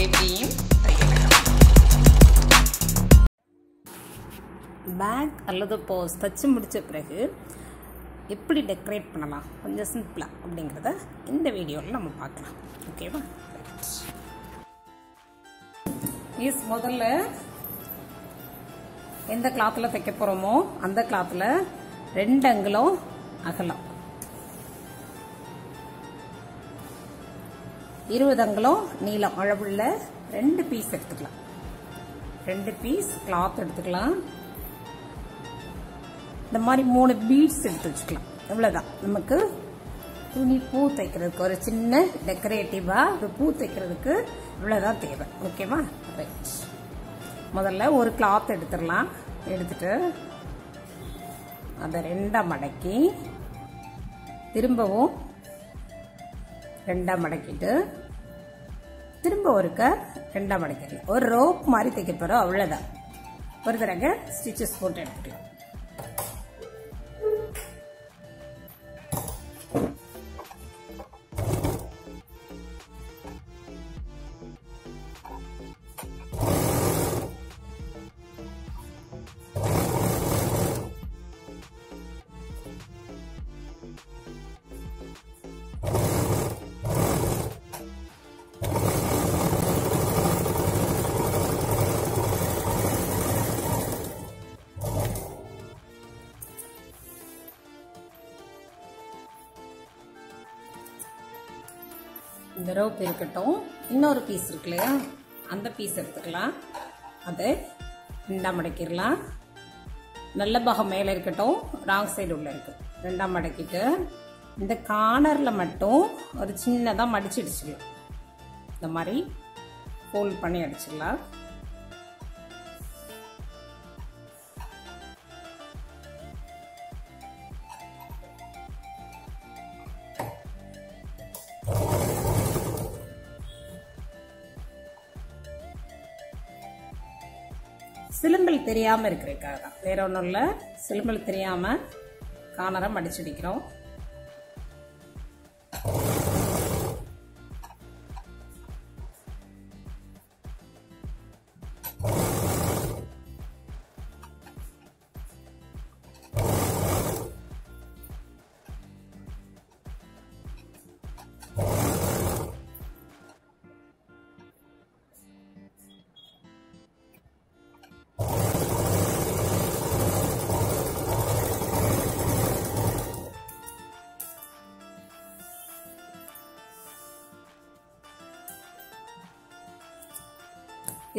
கேடியும் back அல்லது போஸ் தச்சு முடித்த பிறகு எப்படி டெக்கரேட் பண்ணலாம்? கொஞ்சம் சிம்பிளாக அப்படிங்கிறத இந்த வீடியோவில் நம்ம பார்க்கலாம். ஓகேவா ஈஸ் முதல்ல எந்த கிளாத்தில் தைக்க போகிறோமோ அந்த கிளாத்தில் ரெண்டு அங்குலம் அகலம். இருபது அங்குலம் நீளம் அளவுள்ள ரெண்டு பீஸ் எடுத்துக்கலாம். ரெண்டு பீஸ் கிளாத் எடுத்துக்கலாம். இந்த மாதிரி மூணு பீட்ஸ் எடுத்து வச்சுக்கலாம். இவ்வளோதான் நமக்கு துணி பூ தைக்கிறதுக்கு ஒரு சின்ன டெக்கரேட்டிவாக ஒரு பூ தைக்கிறதுக்கு இவ்வளோதான் தேவை. ஓகேவா ரைட் முதல்ல ஒரு கிளாத் எடுத்துடலாம். எடுத்துட்டு அதை ரெண்டாக மடக்கி திரும்பவும் ரெண்டாக மடக்கிட்டு திரும்ப ஒருக்க ரெண்டாம் மடக்கிடலாம் ஒரு ரோப் மாதிரி தைக்க போகிறோம் அவ்வளோதான் ஒரு தடவை ஸ்டிச்சஸ் போட்டு எடுத்துக்கலாம் இந்த ரோப் இருக்கட்டும் இன்னொரு பீஸ் இருக்கு இல்லையா? அந்த பீஸ் எடுத்துக்கலாம். அதை ரெண்டாம் மடக்கிடலாம். நல்ல பாகம் மேலே இருக்கட்டும். ராங் சைடு உள்ள இருக்கு. ரெண்டாம் மடக்கிட்டு இந்த கார்னரில் மட்டும் ஒரு சின்னதாக மடிச்சு அடிச்சிடலாம் இந்த மாதிரி ஃபோல்ட் பண்ணி அடிச்சிடலாம். தெரியாமல் இருக்கிறதுக்காக தான் வேற ஒன்றும் இல்லை. சிலும்பல் தெரியாமல் காணரை மடிச்சடிக்கிறோம்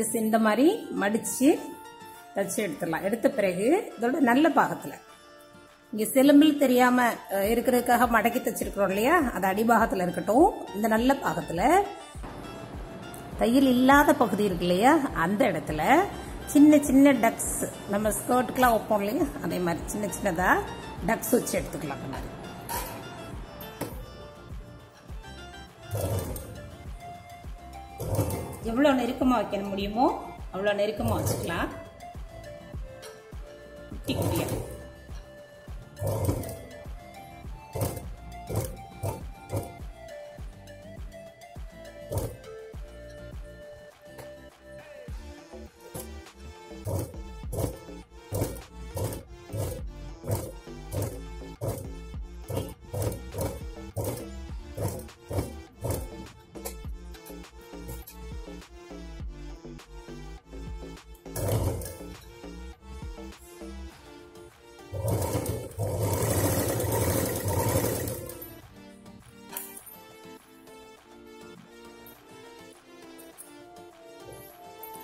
இஸ் இந்த மாதிரி மடித்து தச்சு எடுத்துடலாம். எடுத்த பிறகு இதோட நல்ல பாகத்தில். இங்கே செலும்பில் தெரியாமல் இருக்கிறதுக்காக மடக்கி தச்சிருக்கிறோம் இல்லையா? அது அடிபாகத்தில் இருக்கட்டும். இந்த நல்ல பாகத்தில் தையல் இல்லாத பகுதி இருக்கு இல்லையா? அந்த இடத்துல சின்ன சின்ன டக்ஸ் நம்ம ஸ்கர்ட்டுக்கெலாம் வைப்போம் இல்லையா? அதே மாதிரி சின்ன சின்னதாக டக்ஸ் வச்சு எடுத்துக்கலாம் மாதிரி. எவ்வளோ நெருக்கமாக வைக்க முடியுமோ அவ்வளோ நெருக்கமாக வச்சுக்கலாம்.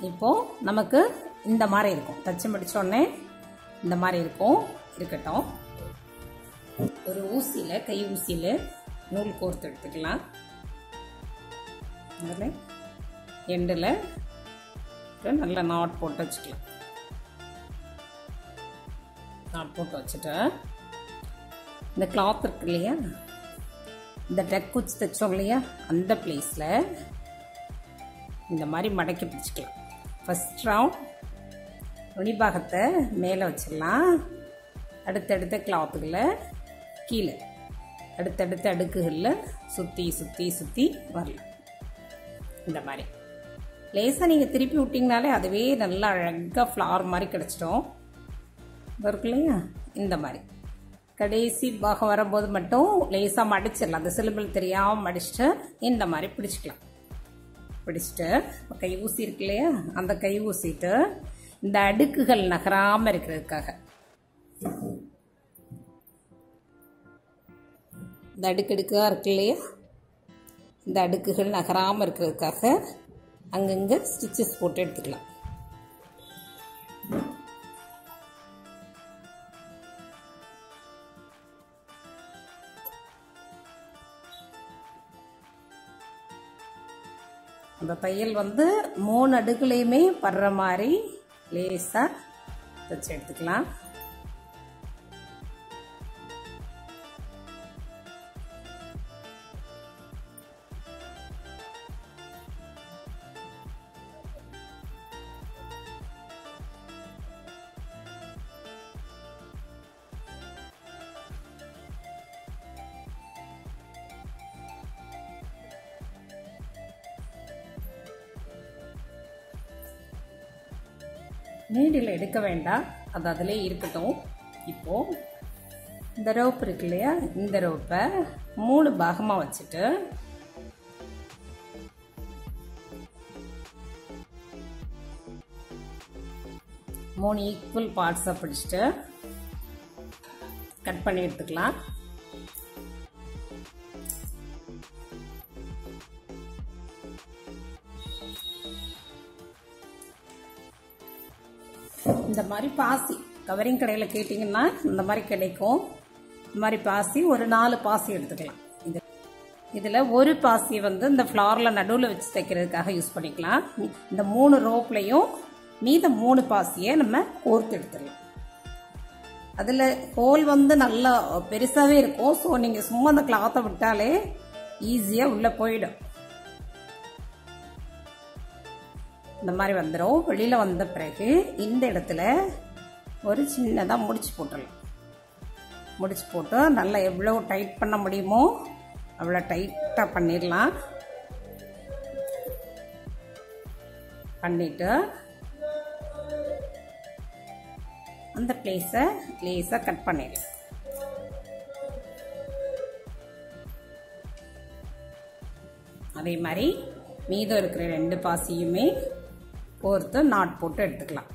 இப்போது நமக்கு இந்த மாதிரி இருக்கும். தச்சு முடித்தோடனே இந்த மாதிரி இருக்கும். இருக்கட்டும். ஒரு ஊசியில் கை ஊசியில் நூல் கோர்த்து எடுத்துக்கலாம். அதில் எண்டில் நல்ல நாட் போட்டு வச்சுக்கலாம். நாட் போட்டு வச்சுட்டேன் இந்த கிளாத் இருக்கு இல்லையா? இந்த டக் குச்சி தைச்சோம் இல்லையா? அந்த பிளேஸில் இந்த மாதிரி மடக்கி பிடிச்சிக்கலாம். ஃபஸ்ட் ரவுண்ட் நுனிபாகத்தை மேலே வச்சிடலாம். அடுத்தடுத்த கிளாத்துகளை கீழே. அடுத்தடுத்த அடுக்குகளில் சுற்றி சுற்றி சுற்றி வரலாம். இந்த மாதிரி. லேசாக நீங்கள் திருப்பி விட்டிங்கனாலே அதுவே நல்லா அழகாக ஃப்ளவர் மாதிரி கிடச்சிடும். இருக்கு இல்லையா? இந்த மாதிரி. கடைசி பாகம் வரும்போது மட்டும் லேசாக மடிச்சிடலாம். அந்த சிலுபில் தெரியாமல் மடிச்சுட்டு இந்த மாதிரி பிடிச்சிக்கலாம். பிடிச்சிட்டு கை ஊசி இருக்கு இல்லையா? அந்த கை ஊசிட்டு இந்த அடுக்குகள் நகராமல் இருக்கிறதுக்காக. இந்த அடுக்கடுக்காக இருக்கு இல்லையா? இந்த அடுக்குகள் நகராமல் இருக்கிறதுக்காக அங்கங்கே ஸ்டிச்சஸ் போட்டு எடுத்துக்கலாம். அந்த தையல் வந்து மூணு அடுக்குலையுமே படுற மாதிரி லேசாக தைச்சு எடுத்துக்கலாம். நீடில் எடுக்க வேண்டாம். அது அதிலே இருக்கட்டும். இப்போது இந்த ரோப் இருக்கு இல்லையா? இந்த ரோப்பை மூணு பாகமாக வச்சுட்டு மூணு ஈக்குவல் பார்ட்ஸாக பிடிச்சிட்டு கட் பண்ணி எடுத்துக்கலாம். இந்த மாதிரி பாசி கவரிங் கடையில் கேட்டிங்கன்னா இந்த மாதிரி கிடைக்கும். இந்த மாதிரி பாசி ஒரு நாலு பாசி எடுத்துக்கலாம். இது இதில் ஒரு பாசியை வந்து இந்த ஃப்ளாரில் நடுவில் வச்சு தைக்கிறதுக்காக யூஸ் பண்ணிக்கலாம். இந்த மூணு ரோப்லையும் மீத மூணு பாசியை நம்ம கோர்த்து எடுத்துடலாம். அதில் ஹோல் வந்து நல்லா பெருசாகவே இருக்கும். ஸோ நீங்கள் சும்மா அந்த கிளாத்தை விட்டாலே ஈஸியாக உள்ளே போயிடும். இந்த மாதிரி வந்துடும் வெளியில் வந்த பிறகு இந்த இடத்துல ஒரு சின்னதாக முடிச்சு போட்டுடலாம். முடிச்சு போட்டு நல்லா எவ்வளோ டைட் பண்ண முடியுமோ அவ்வளோ டைட்டாக பண்ணிடலாம். பண்ணிவிட்டு அந்த பிளேஸை லேஸாக கட் பண்ணிடலாம். அதே மாதிரி மீதம் இருக்கிற ரெண்டு பாசியுமே ஒருத்தர் நாட் போட்டு எடுத்துக்கலாம்.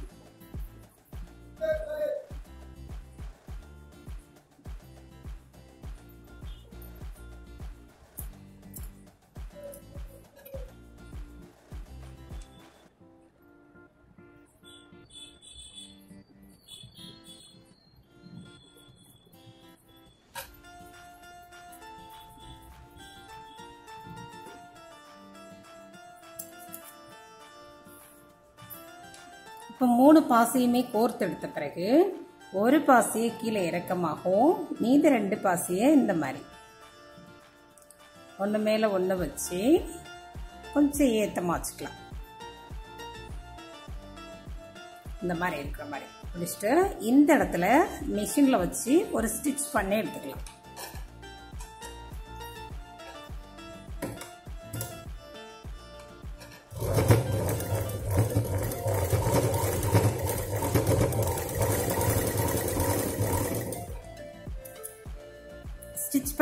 இப்போ மூணு பாசியுமே கோர்த்து எடுத்த பிறகு ஒரு பாசியை கீழே இறக்கமாகவும் மீதி ரெண்டு பாசியை இந்த மாதிரி. ஒன்று மேலே ஒன்று வச்சு கொஞ்சம் ஏற்றமாக வச்சுக்கலாம். இந்த மாதிரி இருக்கிற மாதிரி. முடிச்சுட்டு இந்த இடத்துல மிஷினில் வச்சு ஒரு ஸ்டிச் பண்ணி எடுத்துக்கலாம்.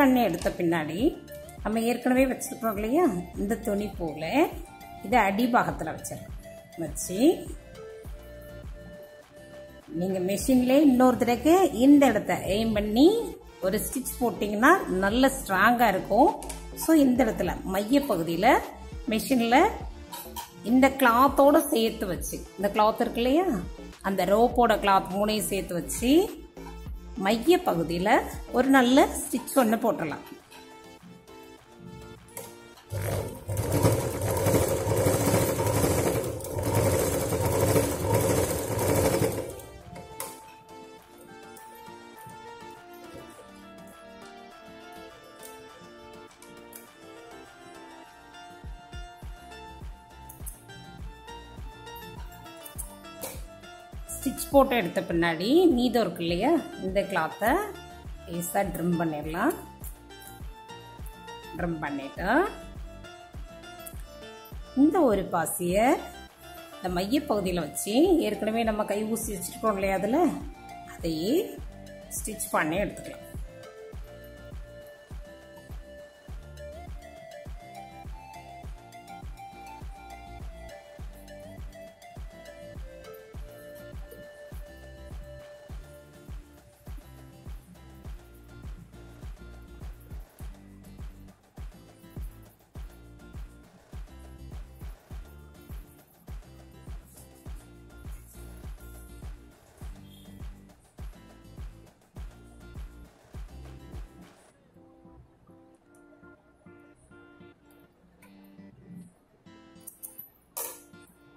பண்ணி எடுத்த பின்னாடி நம்ம ஏற்கனவே வச்சுருக்கோம் இல்லையா? இந்த துணி போல் இதை அடிபாகத்தில் வச்சிடலாம் வச்சு நீங்கள் மெஷின்லேயே இன்னொரு தடவைக்கு இந்த இடத்த எய்ம் பண்ணி ஒரு ஸ்டிச் போட்டிங்கன்னா நல்ல ஸ்ட்ராங்காக இருக்கும். ஸோ இந்த இடத்துல மையப்பகுதியில் மெஷினில் இந்த கிளாத்தோடு சேர்த்து வச்சு இந்த கிளாத் இருக்கு இல்லையா? அந்த ரோப்போட கிளாத் மூணையும் சேர்த்து வச்சு மைய பகுதியில் ஒரு நல்ல ஸ்டிச் ஒன்று போட்டுடலாம். ஃபோட்டோ எடுத்த பின்னாடி மீதம் இருக்கு இல்லையா? இந்த கிளாத்தை லேசாக ட்ரிம் பண்ணிடலாம். ட்ரிம் பண்ணிட்டு இந்த ஒரு பாசியை இந்த மையப்பகுதியில் வச்சு ஏற்கனவே நம்ம கை ஊசி வச்சுருக்கோம் இல்லையா அதில்? அதையே ஸ்டிச் பண்ணி எடுத்துக்கலாம்.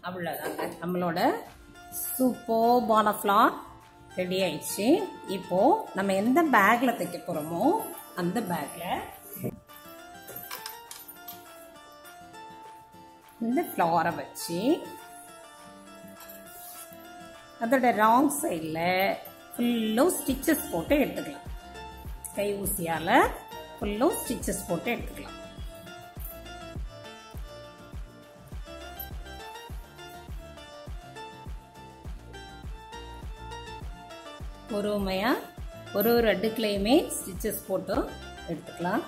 அவ்வளோதாங்க நம்மளோட சூப்பர்பான ஃப்ளார் ரெடி ஆயிடுச்சு. இப்போது நம்ம எந்த பேக்கில் தைக்க போகிறோமோ அந்த பேக்கில் இந்த ஃப்ளாரை வச்சு அதோட ராங் சைடில் ஃபுல்லும் ஸ்டிச்சஸ் போட்டு எடுத்துக்கலாம். கை ஊசியால் ஃபுல்லும் ஸ்டிச்சஸ் போட்டு எடுத்துக்கலாம். பொறுமையாக ஒரு ஒரு அடுக்குலையுமே ஸ்டிச்சஸ் போட்டு எடுத்துக்கலாம்.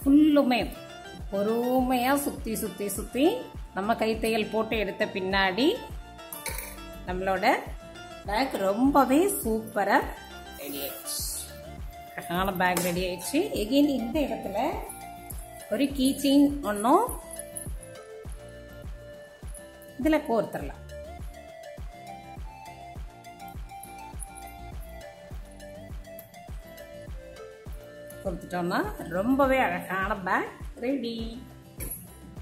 ஃபுல்லுமே பொறுமையாக சுற்றி சுற்றி சுற்றி நம்ம கைத்தையல் போட்டு எடுத்த பின்னாடி நம்மளோட பேக் ரொம்பவே சூப்பராக ரெடி ஆயிடுச்சு. அழகான பேக் ரெடி ஆயிடுச்சு. எகெயின் இந்த இடத்துல ஒரு கீச்சின் ஒன்றும் இதில் கோர்த்துடலாம். கொடுத்துட்டோம்னா ரொம்பவே அழகான பேக் ரெடி.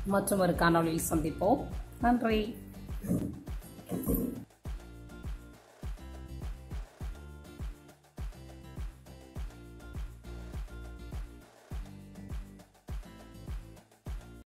மற்றும் ஒரு காணொலியில் சந்திப்போம். நன்றி.